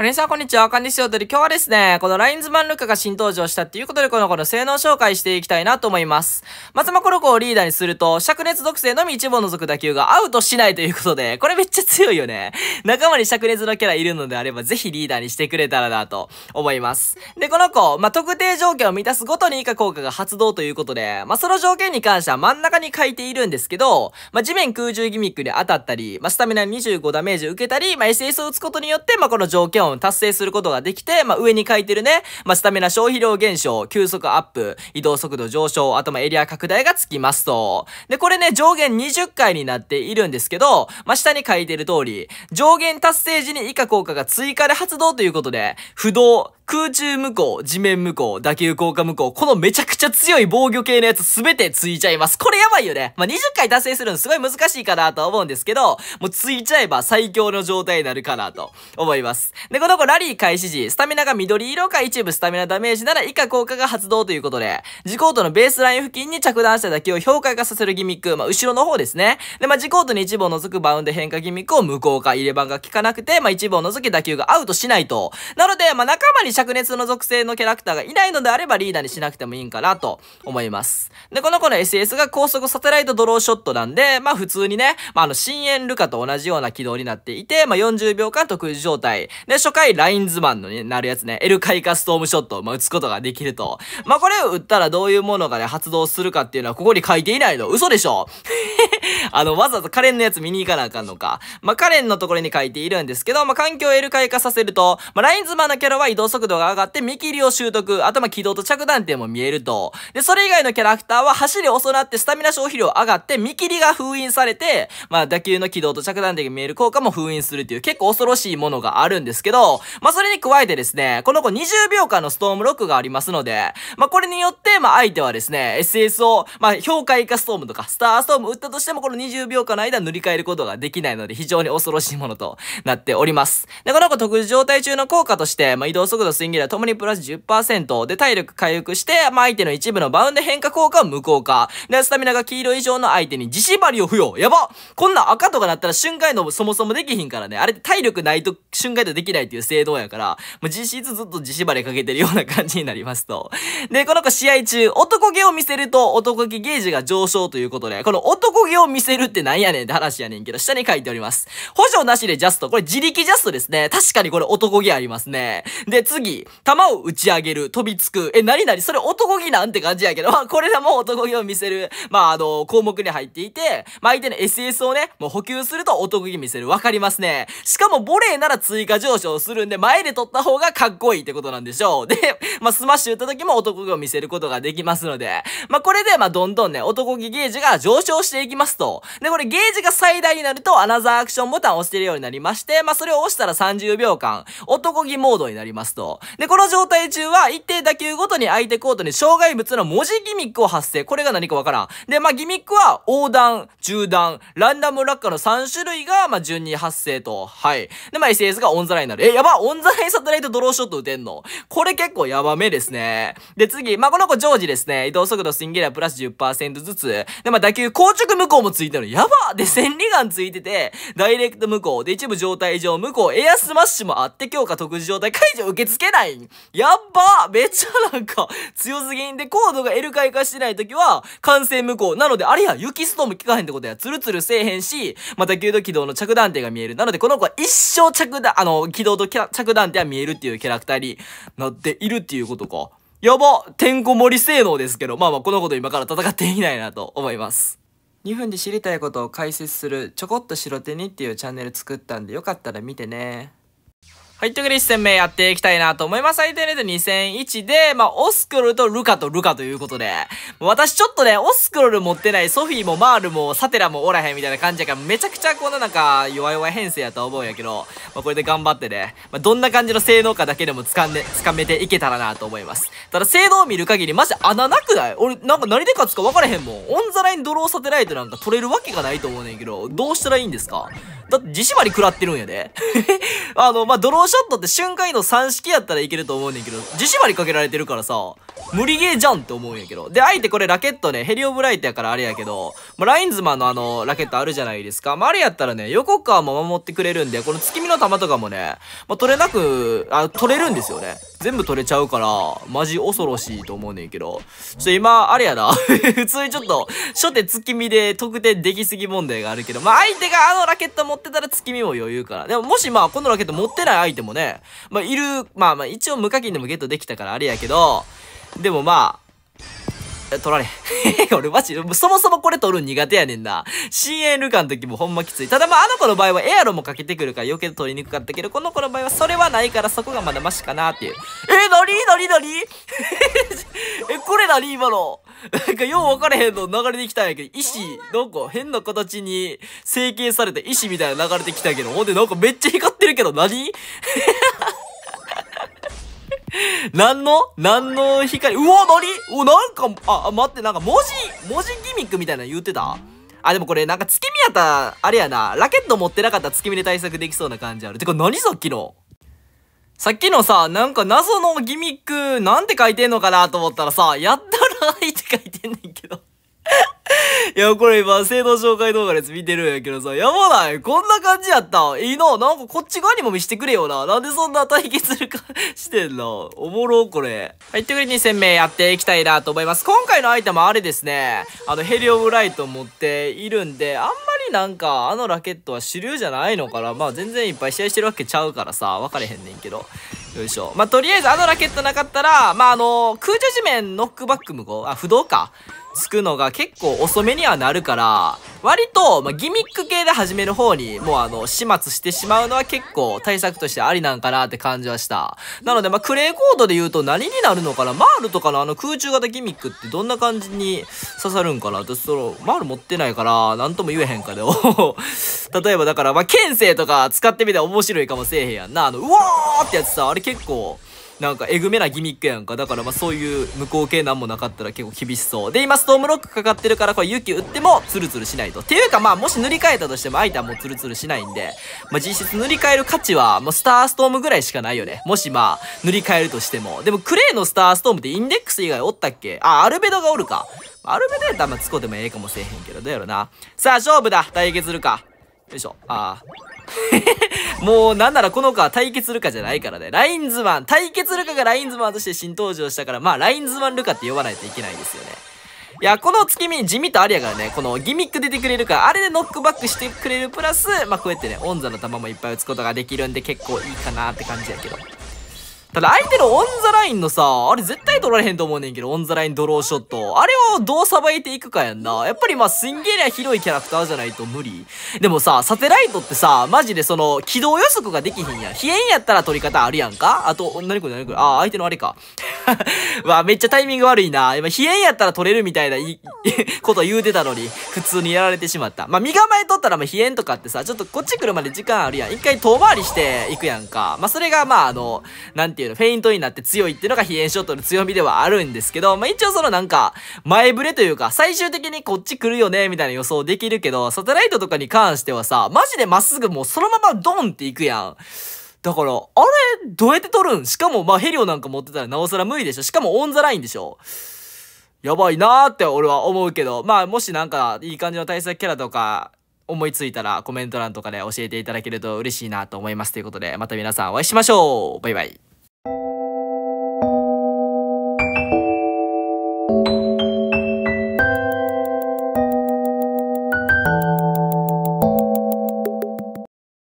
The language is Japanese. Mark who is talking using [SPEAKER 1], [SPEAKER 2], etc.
[SPEAKER 1] こんにちは、こんにちは、かんですよ。とり、今日はですね、このラインズマンルカが新登場したっていうことで、この子の性能紹介していきたいなと思います。まずまこの子をリーダーにすると、灼熱属性のみ一部を除く打球がアウトしないということで、これめっちゃ強いよね。仲間に灼熱のキャラいるのであれば、ぜひリーダーにしてくれたらなと思います。で、この子、まあ、特定条件を満たすごとに以下効果が発動ということで、まあ、その条件に関しては真ん中に書いているんですけど、まあ、地面空中ギミックに当たったり、まあ、スタミナ25ダメージ受けたり、まあ、SS を打つことによって、まあ、この条件を達成することができて、まあ、上に書いてるね、まあ、スタミナ消費量減少、急速アップ、移動速度上昇、あとまエリア拡大がつきますと。で、これね、上限20回になっているんですけど、まあ、下に書いてる通り、上限達成時に以下効果が追加で発動ということで、不動、空中無効、地面無効、打球効果無効、このめちゃくちゃ強い防御系のやつすべてついちゃいます。これやばいよね。まあ、20回達成するのすごい難しいかなと思うんですけど、もうついちゃえば最強の状態になるかなと思います。で、この子ラリー開始時、スタミナが緑色か一部スタミナダメージなら以下効果が発動ということで、自コートのベースライン付近に着弾した打球を評価化させるギミック、まあ、後ろの方ですね。で、まあ、自コートに一部を除くバウンド変化ギミックを無効化、入れ番が効かなくて、まあ、一部を除き打球がアウトしないと。なので、まあ、仲間に灼熱の属性のキャラクターがいないのであればリーダーにしなくてもいいんかなと思います。で、この子の SS が高速サテライトドローショットなんで、まあ普通にね、まああの、深淵ルカと同じような軌道になっていて、まあ40秒間特殊状態。で、初回ラインズマンのになるやつね、エルカイカストームショット、まあ、打つことができると。まあこれを打ったらどういうものがね、発動するかっていうのはここに書いていないの。嘘でしょ？あの、わざわざカレンのやつ見に行かなあかんのか。まあカレンのところに書いているんですけど、まあ環境をエルカイ化させると、まあラインズマンのキャラは移動速度が上がって見切りを習得、頭軌道と着弾点も見えると。で、それ以外のキャラクターは走り遅なってスタミナ消費量上がって見切りが封印されて、まあ打球の軌道と着弾点が見える効果も封印するっていう結構恐ろしいものがあるんですけど、まあそれに加えてですね、この子20秒間のストームロックがありますので、まあこれによって、まあ相手はですね、SS を、まあ評価以下ストームとかスターストーム打ったとしてもこの20秒間の間塗り替えることができないので非常に恐ろしいものとなっております。で、この子特殊状態中の効果として、まあ移動速度スインギラともにプラス10%で体力回復して、まあ相手の一部のバウンド変化効果を無効化。で、スタミナが黄色以上の相手に自縛りを付与。やばこんな赤とかなったら瞬間移動そもそもできひんからね。あれって体力ないと瞬間移動できないっていう制度やから、もう実質ずっと自縛りかけてるような感じになりますと。で、この子試合中、男気を見せると男気ゲージが上昇ということで、この男気を見せるってなんやねんって話やねんけど、下に書いております。補助なしでジャスト。これ自力ジャストですね。確かにこれ男気ありますね。で、次、弾を打ち上げる、飛びつく。え、なになにそれ男気なんて感じやけど、まあ、これらも男気を見せる、まあ、あの、項目に入っていて、まあ、相手の SS をね、もう補給すると男気見せる。わかりますね。しかも、ボレーなら追加上昇するんで、前で取った方がかっこいいってことなんでしょう。で、まあ、スマッシュ打った時も男気を見せることができますので、まあ、これで、まあ、どんどんね、男気ゲージが上昇していきますと。で、これゲージが最大になると、アナザーアクションボタンを押せるようになりまして、まあ、それを押したら30秒間、男気モードになりますと。で、この状態中は、一定打球ごとに相手コートに障害物の文字ギミックを発生。これが何かわからん。で、まあ、ギミックは、横断、中断、ランダム落下の3種類が、まあ、順に発生と。はい。で、まあ、SS がオンザラインになる。え、やばオンザラインサテライトドローショット打てんの？これ結構やばめですね。で、次、まあ、この子常時ですね、移動速度シンギュラープラス10%ずつ。で、まあ、打球硬直無効もついてるの。やばで、千里眼ついてて、ダイレクト無効。で、一部状態上無効。エアスマッシュもあって強化特殊状態解除受け付けないやっばめっちゃなんか、強すぎんで、コードが L 回化してない時は、完成無効。なので、あれや、雪ストーム効かへんってことや、ツルツルせえへんし、また弓道軌道の着弾点が見える。なので、この子は一生着弾、あの、軌道と着弾点は見えるっていうキャラクターになっているっていうことか。やばてんこ盛り性能ですけど、まあまあこのこと今から戦っていきたいなと思います。2分で知りたいことを解説するちょこっと白手にっていうチャンネル作ったんでよかったら見てね。はい、というわけで1戦目やっていきたいなと思います。相手ネット2001で、まあ、オスクロルとルカとルカということで、私ちょっとね、オスクロル持ってないソフィーもマールもサテラもおらへんみたいな感じやから、めちゃくちゃこのなんか、弱々編成やと思うんやけど、まあ、これで頑張ってね、まあ、どんな感じの性能かだけでも掴んで、掴めていけたらなと思います。ただ、性能を見る限り、マジ穴なくない？俺、なんか何で勝つか分からへんもん。オンザラインドローサテライトなんか取れるわけがないと思うねんけど、どうしたらいいんですか？だって地縛り食らってるんやで。あの、まあ、ドローショットって瞬間移動3式やったらいけると思うねんけど、地縛りかけられてるからさ、無理ゲーじゃんって思うんやけど。で、相手これラケットね、ヘリオブライトやからあれやけど、まあ、ラインズマンのあの、ラケットあるじゃないですか。まあ、あれやったらね、横川も守ってくれるんで、この月見の玉とかもね、まあ、取れなく、あ、取れるんですよね。全部取れちゃうから、マジ恐ろしいと思うねんけど。ちょっと今、あれやな。普通にちょっと、初手月見で得点できすぎ問題があるけど、まあ、相手があのラケット持ってたら月見も余裕から。でも、もしまあ、このラケット持ってない相手もね、まあ、いる、まあまあ、一応無課金でもゲットできたからあれやけど、でもまあ、取られ。俺マジ、そもそもこれ取るん苦手やねんな。CN ルカの時もほんまきつい。ただまああの子の場合はエアロもかけてくるから余計取りにくかったけど、この子の場合はそれはないからそこがまだマシかなっていう。え、なになになにえ、これ何今の？なんかよう分かれへんの流れてきたんやけど、石、なんか変な形に成形された石みたいな流れてきたけど、ほんでなんかめっちゃ光ってるけど何？何の何の光？うわ、何？お、なんか、あ、待って、なんか文字、文字ギミックみたいなの言ってた？あ、でもこれなんか月見やったら、あれやな、ラケット持ってなかったら月見で対策できそうな感じある。てか何さっきの？さっきのさ、なんか謎のギミック、なんて書いてんのかなと思ったらさ、やったらいって書いてんねんけど。いや、これ今、性能紹介動画です見てるんやけどさ、やばない？こんな感じやったいいななんかこっち側にも見してくれよな。なんでそんな対決するかしてんのおもろ、これ。はい、というわけで2戦目やっていきたいなと思います。今回のアイテムあれですね、あの、ヘリオブライト持っているんで、あんまりなんか、あのラケットは主流じゃないのかなまあ全然いっぱい試合してるわけちゃうからさ、分かれへんねんけど。よいしょ。まあ、とりあえずあのラケットなかったら、まあ、あの、空中地面ノックバック無効、あ、不動か。つくのが結構遅めにはなるから、割と、まあ、ギミック系で始める方に、もうあの、始末してしまうのは結構対策としてありなんかなって感じはした。なので、まあ、クレイコードで言うと何になるのかな？マールとかのあの空中型ギミックってどんな感じに刺さるんかな？私その、マール持ってないから、なんとも言えへんかで、例えばだから、まあ、剣聖とか使ってみて面白いかもしれへんやんな。あの、うわーってやつさ、あれ結構、なんかえぐめなギミックやんか。だからまあそういう無効系なんもなかったら結構厳しそう。で、今ストームロックかかってるからこれ雪打ってもツルツルしないと。っていうかまあもし塗り替えたとしても相手はもうツルツルしないんで、まあ実質塗り替える価値はもうスターストームぐらいしかないよね。もしまあ塗り替えるとしても。でもクレイのスターストームってインデックス以外おったっけ？あ、アルベドがおるか。アルベドやったらまあつこでもええかもしれへんけど、どうやろな。さあ勝負だ対決するか。よいしょ。ああ。もうなんならこの子は対決ルカじゃないからね。ラインズマン、対決ルカがラインズマンとして新登場したから、まあラインズマンルカって呼ばないといけないですよね。いや、この月見地味とありやからね、このギミック出てくれるから、あれでノックバックしてくれるプラス、まあこうやってね、オンザの弾もいっぱい打つことができるんで結構いいかなって感じやけど。ただ相手のオンザラインのさ、あれ絶対取られへんと思うねんけど、オンザラインドローショット。あれをどうさばいていくかやんな。やっぱりまあ、すんげえ広いキャラクターじゃないと無理。でもさ、サテライトってさ、マジでその、軌道予測ができひんやん。飛炎やったら取り方あるやんか？あと、なにこれなにこれ？あ、相手のあれか。わ、めっちゃタイミング悪いな。今、飛炎やったら取れるみたいな、こと言うてたのに、普通にやられてしまった。まあ、身構えとったら、まあ、飛炎とかってさ、ちょっとこっち来るまで時間あるやん。一回遠回りしていくやんか。まあ、それが、まあ、あの、なんていうの、フェイントになって強いっていうのが飛炎ショットの強みではあるんですけど、まあ、一応そのなんか、前触れというか、最終的にこっち来るよね、みたいな予想できるけど、サテライトとかに関してはさ、マジでまっすぐもうそのままドンっていくやん。だから、あれ、どうやって取るん？しかも、まあ、ヘリオなんか持ってたらなおさら無理でしょしかもオンザラインでしょやばいなーって俺は思うけど、まあ、もしなんか、いい感じの対策キャラとか、思いついたらコメント欄とかで教えていただけると嬉しいなと思います。ということで、また皆さんお会いしましょうバイバイ。